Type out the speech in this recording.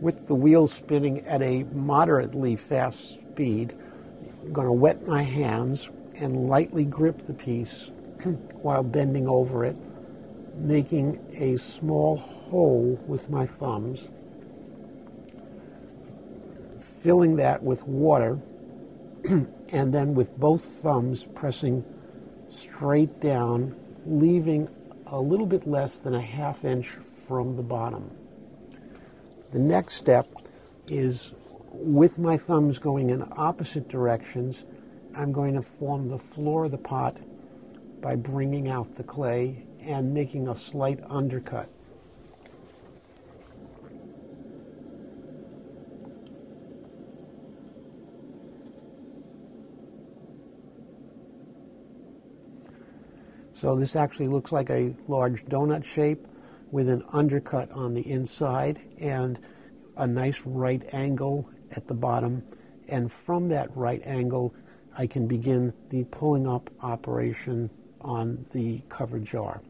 with the wheels spinning at a moderately fast speed, I'm going to wet my hands and lightly grip the piece while bending over it, making a small hole with my thumbs, filling that with water, and then with both thumbs pressing straight down, leaving a little bit less than a half inch from the bottom. The next step is with my thumbs going in opposite directions, I'm going to form the floor of the pot by bringing out the clay and making a slight undercut. So this actually looks like a large donut shape with an undercut on the inside and a nice right angle at the bottom. And from that right angle, I can begin the pulling up operation on the cover jar.